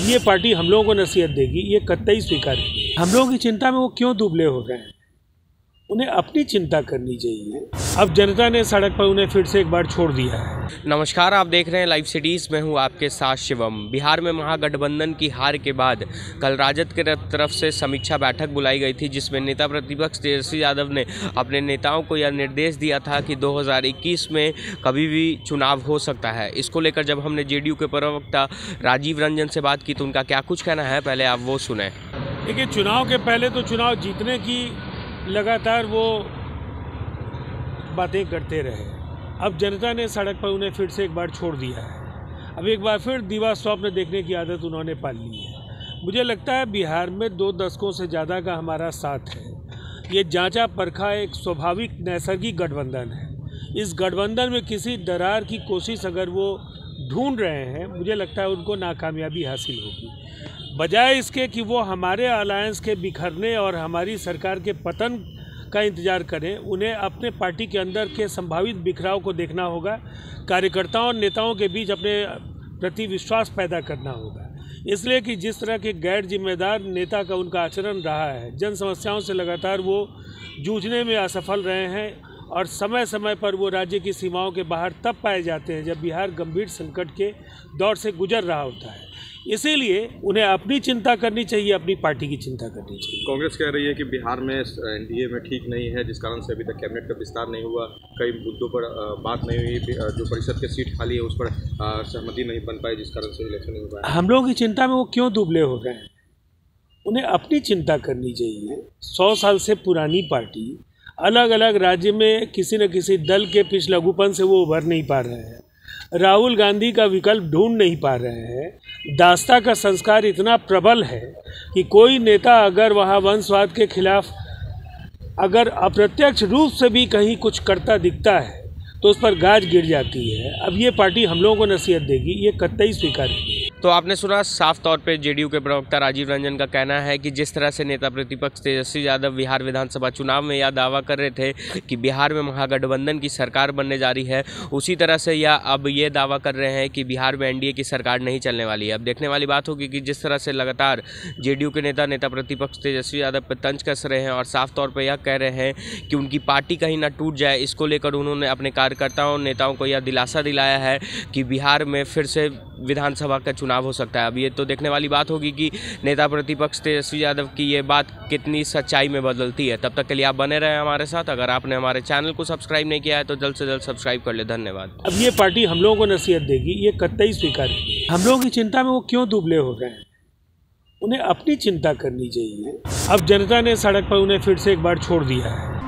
अब ये पार्टी हम लोगों को नसीहत देगी, ये कतई स्वीकार हम लोगों की चिंता में वो क्यों दुबले हो रहे हैं? उन्हें अपनी चिंता करनी चाहिए। अब जनता ने सड़क पर उन्हें फिर से एक बार छोड़ दिया है। नमस्कार आप देख रहे हैं लाइव सिटीज़ में हूँ आपके साथ शिवम। बिहार में महागठबंधन की हार के बाद कल राजद के तरफ़ से समीक्षा बैठक बुलाई गई थी जिसमें नेता प्रतिपक्ष तेजस्वी यादव ने अपने नेताओं को यह निर्देश दिया था कि 2021 में कभी भी चुनाव हो सकता है। इसको लेकर जब हमने जेडीयू के प्रवक्ता राजीव रंजन से बात की तो उनका क्या कुछ कहना है? पहले आप वो सुने। देखिए चुनाव के पहले तो चुनाव जीतने की लगातार वो बातें करते रहे। अब जनता ने सड़क पर उन्हें फिर से एक बार छोड़ दिया है। अब एक बार फिर दीवा स्वप्न देखने की आदत उन्होंने पाल ली है। मुझे लगता है बिहार में दो दशकों से ज़्यादा का हमारा साथ है। ये जांचा परखा एक स्वाभाविक नैसर्गिक गठबंधन है। इस गठबंधन में किसी दरार की कोशिश अगर वो ढूंढ रहे हैं, मुझे लगता है उनको नाकामयाबी हासिल होगी। बजाय इसके कि वो हमारे अलायंस के बिखरने और हमारी सरकार के पतन का इंतज़ार करें, उन्हें अपने पार्टी के अंदर के संभावित बिखराव को देखना होगा, कार्यकर्ताओं और नेताओं के बीच अपने प्रति विश्वास पैदा करना होगा। इसलिए कि जिस तरह के गैर जिम्मेदार नेता का उनका आचरण रहा है, जन समस्याओं से लगातार वो जूझने में असफल रहे हैं और समय समय पर वो राज्य की सीमाओं के बाहर तब पाए जाते हैं, जब बिहार गंभीर संकट के दौर से गुजर रहा होता है। इसीलिए उन्हें अपनी चिंता करनी चाहिए अपनी पार्टी की चिंता करनी चाहिए। कांग्रेस कह रही है कि बिहार में एनडीए में ठीक नहीं है जिस कारण से अभी तक कैबिनेट का विस्तार नहीं हुआ। कई मुद्दों पर बात नहीं हुई जो परिषद की सीट खाली है उस पर सहमति नहीं बन पाई जिस कारण से इलेक्शन नहीं हो पाया। हम लोगों की चिंता में वो क्यों दुबले हो रहे हैं उन्हें अपनी चिंता करनी चाहिए। सौ साल से पुरानी पार्टी अलग अलग राज्य में किसी न किसी दल के पिछलघुपन से वो उभर नहीं पा रहे हैं। राहुल गांधी का विकल्प ढूंढ नहीं पा रहे हैं। दास्ता का संस्कार इतना प्रबल है कि कोई नेता अगर वहाँ वंशवाद के खिलाफ अगर अप्रत्यक्ष रूप से भी कहीं कुछ करता दिखता है तो उस पर गाज गिर जाती है। अब ये पार्टी हम लोगों को नसीहत देगी, ये कतई स्वीकार तो आपने सुना, साफ़ तौर पे जेडीयू के प्रवक्ता राजीव रंजन का कहना है कि जिस तरह से नेता प्रतिपक्ष तेजस्वी यादव बिहार विधानसभा चुनाव में यह दावा कर रहे थे कि बिहार में महागठबंधन की सरकार बनने जा रही है, उसी तरह से यह अब ये दावा कर रहे हैं कि बिहार में एनडीए की सरकार नहीं चलने वाली है। अब देखने वाली बात होगी कि जिस तरह से लगातार जेडीयू के नेता नेता प्रतिपक्ष तेजस्वी यादव पर तंज कस रहे हैं और साफ़ तौर पर यह कह रहे हैं कि उनकी पार्टी कहीं ना टूट जाए, इसको लेकर उन्होंने अपने कार्यकर्ताओं नेताओं को यह दिलासा दिलाया है कि बिहार में फिर से विधानसभा का चुनाव हो सकता है। अब ये तो देखने वाली बात होगी कि नेता प्रतिपक्ष तेजस्वी यादव की ये बात कितनी सच्चाई में बदलती है। तब तक के लिए आप बने रहें हमारे साथ। अगर आपने हमारे चैनल को सब्सक्राइब नहीं किया है तो जल्द से जल्द सब्सक्राइब कर ले। धन्यवाद। अब ये पार्टी हम लोगों को नसीहत देगी, ये कतई स्वीकार हम लोगों की चिंता में वो क्यों दुबले हो रहे हैं? उन्हें अपनी चिंता करनी चाहिए। अब जनता ने सड़क पर उन्हें फिर से एक बार छोड़ दिया है।